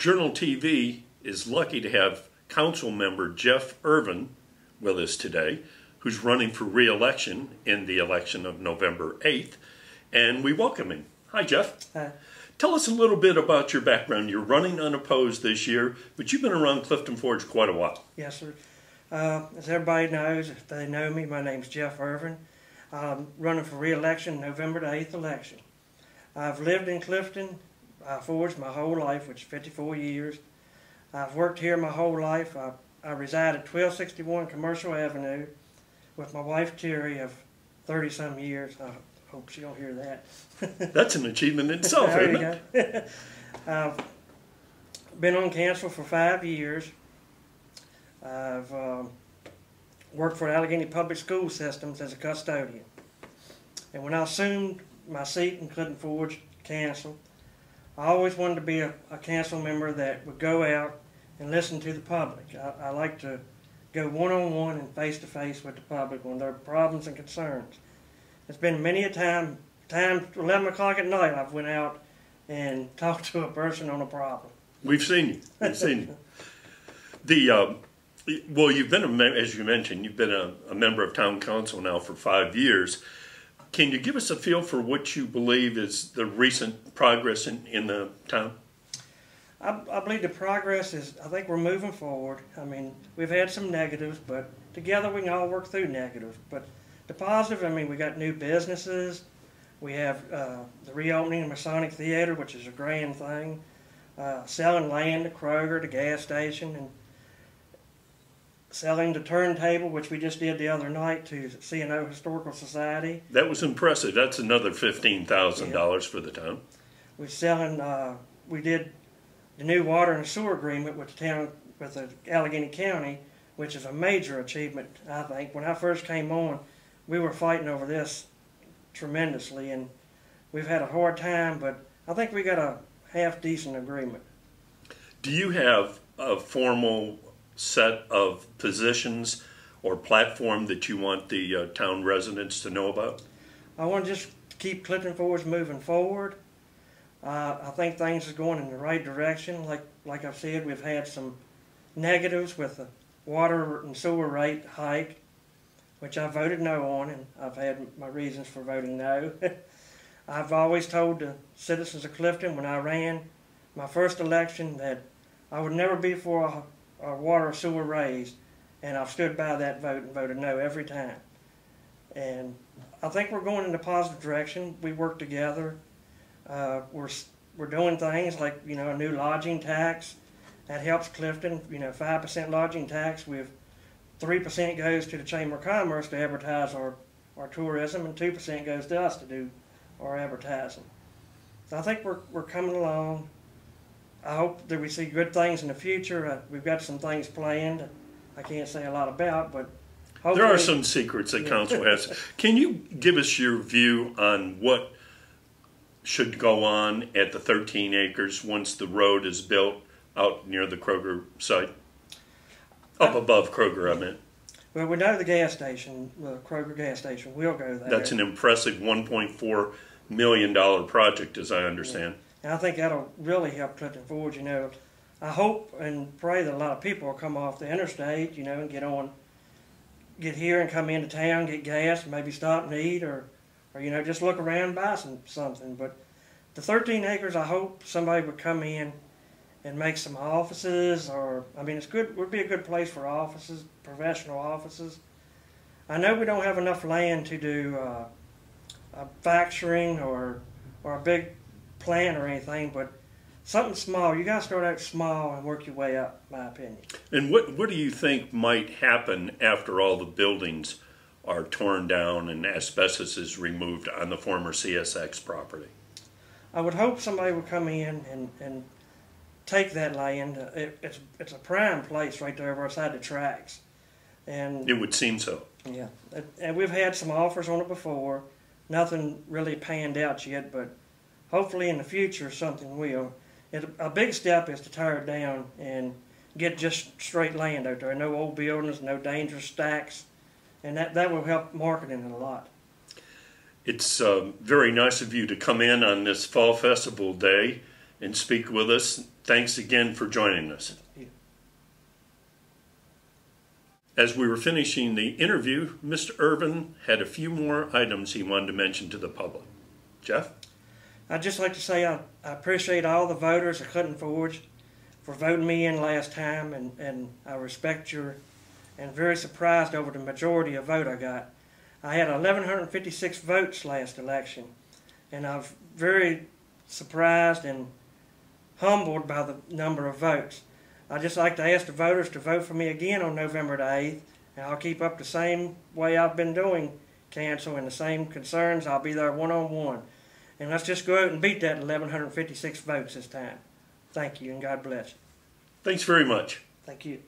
Journal TV is lucky to have council member Jeff Irvine with us today, who's running for re-election in the election of November 8th, and we welcome him. Hi, Jeff. Hi. Tell us a little bit about your background. You're running unopposed this year, but you've been around Clifton Forge quite a while. Yes, sir. Uh, as everybody knows, if they know me, my name's Jeff Irvine. I'm running for re-election November the 8th election. I've lived in Clifton uh, forged my whole life, which is 54 years. I've worked here my whole life. I, I reside at 1261 Commercial Avenue with my wife Terry of 30 some years. I hope she don't hear that. That's an achievement in itself, isn't it? I've been on council for five years. I've um, worked for Alleghany Public School Systems as a custodian. And when I assumed my seat in Clifton Forge Council, I always wanted to be a, a council member that would go out and listen to the public. I, I like to go one on one and face to face with the public when there are problems and concerns. It's been many a time, time eleven o'clock at night, I've went out and talked to a person on a problem. We've seen you. We've seen you. The uh, well, you've been a as you mentioned, you've been a, a member of town council now for five years. Can you give us a feel for what you believe is the recent progress in, in the town? I, I believe the progress is, I think we're moving forward. I mean, we've had some negatives, but together we can all work through negatives. But the positive, I mean, we got new businesses. We have uh, the reopening of Masonic Theater, which is a grand thing. Uh, selling land to Kroger, the gas station, and selling the turntable, which we just did the other night to C&O Historical Society. That was impressive. That's another fifteen thousand dollars for the town. We're selling. Uh, we did the new water and sewer agreement with the town, with the Alleghany County, which is a major achievement. I think when I first came on, we were fighting over this tremendously, and we've had a hard time. But I think we got a half decent agreement. Do you have a formal set of positions or platform that you want the uh, town residents to know about? I want to just keep Clifton Forge moving forward. Uh, I think things are going in the right direction. Like like I've said, we've had some negatives with the water and sewer rate hike, which I voted no on, and I've had my reasons for voting no. I've always told the citizens of Clifton when I ran my first election that I would never be for a, a water or sewer raise, and I've stood by that vote and voted no every time. And I think we're going in a positive direction. We work together. Uh, we're we're doing things like you know a new lodging tax that helps Clifton. You know, five percent lodging tax with three percent goes to the Chamber of Commerce to advertise our our tourism, and two percent goes to us to do our advertising. So I think we're we're coming along. I hope that we see good things in the future. Uh, we've got some things planned. I can't say a lot about, but There are some secrets that council has. Can you give us your view on what should go on at the 13 acres once the road is built out near the Kroger site? Up above Kroger, I meant. Well, we know the gas station, the Kroger gas station, will go there. That's an impressive 1.4 million dollar project, as I understand. And I think that'll really help Clifton Forge. You know, I hope and pray that a lot of people will come off the interstate, you know, and get on, get here and come into town, get gas, maybe stop and eat, or, or you know, just look around and buy some something. But the 13 acres, I hope somebody would come in and make some offices, or I mean, it's good. Would be a good place for offices, professional offices. I know we don't have enough land to do uh, a factoring or or a big plant or anything, but something small. You got to start out small and work your way up, my opinion. And what what do you think might happen after all the buildings are torn down and asbestos is removed on the former CSX property? I would hope somebody would come in and, and take that land. It, it's it's a prime place right there outside the tracks, and It would seem so. yeah, and we've had some offers on it before. Nothing really panned out yet, but hopefully in the future something will. It, a big step is to tear it down and get just straight land out there. No old buildings, no dangerous stacks, and that that will help marketing it a lot. It's um, very nice of you to come in on this Fall Festival day and speak with us. Thanks again for joining us. As we were finishing the interview, Mr. Irvine had a few more items he wanted to mention to the public. Jeff? I'd just like to say I, I appreciate all the voters of Clifton Forge for voting me in last time, and, and I respect your and very surprised over the majority of vote I got. I had 1,156 votes last election, and I'm very surprised and humbled by the number of votes. I'd just like to ask the voters to vote for me again on November the 8th, and I'll keep up the same way I've been doing council and the same concerns. I'll be there one on one. And let's just go out and beat that 1,156 votes this time. Thank you, and God bless. you. Thanks very much. Thank you.